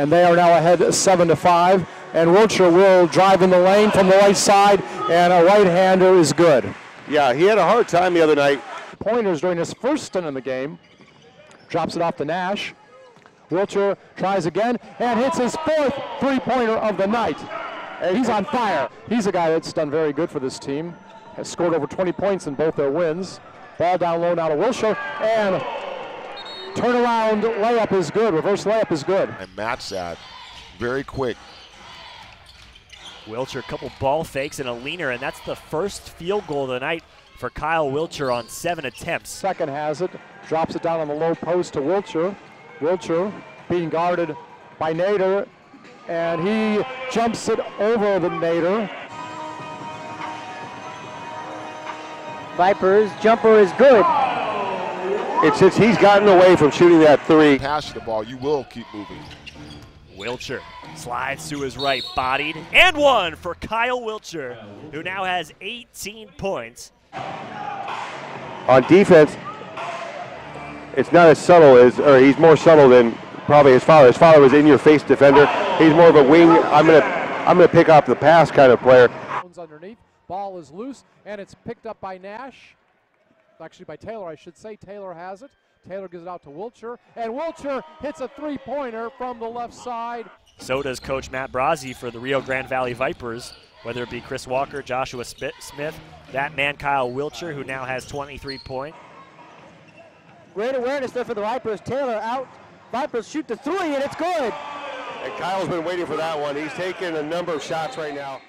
and they are now ahead seven to five. And Wiltjer will drive in the lane from the right side, and a right-hander is good. Yeah, he had a hard time the other night. Pointers during his first stint in the game. Drops it off to Nash. Wiltjer tries again and hits his fourth three-pointer of the night. And he's on fire. He's a guy that's done very good for this team. Has scored over 20 points in both their wins. Ball down low now to Wiltjer, and turnaround layup is good. Reverse layup is good. And match that very quick. Wiltjer, a couple ball fakes and a leaner, and that's the first field goal of the night for Kyle Wiltjer on seven attempts. Second has it, drops it down on the low post to Wiltjer. Wiltjer being guarded by Nader, and he jumps it over the Nader. Vipers jumper is good. It's since he's gotten away from shooting that three. Pass the ball, you will keep moving. Wiltjer slides to his right, bodied, and one for Kyle Wiltjer, who now has 18 points. On defense, it's not as subtle as, or he's more subtle than probably his father. His father was in-your-face defender. He's more of a wing. I'm gonna, I'm gonna pick up the pass kind of player. Underneath, ball is loose, and it's picked up by Nash. Actually, by Taylor, I should say. Taylor has it. Taylor gives it out to Wiltjer, and Wiltjer hits a three-pointer from the left side. So does Coach Matt Brase for the Rio Grande Valley Vipers, whether it be Chris Walker, Joshua Smith, that man Kyle Wiltjer, who now has 23 points. Great awareness there for the Vipers. Taylor out. Vipers shoot the three, and it's good. And Kyle's been waiting for that one. He's taken a number of shots right now.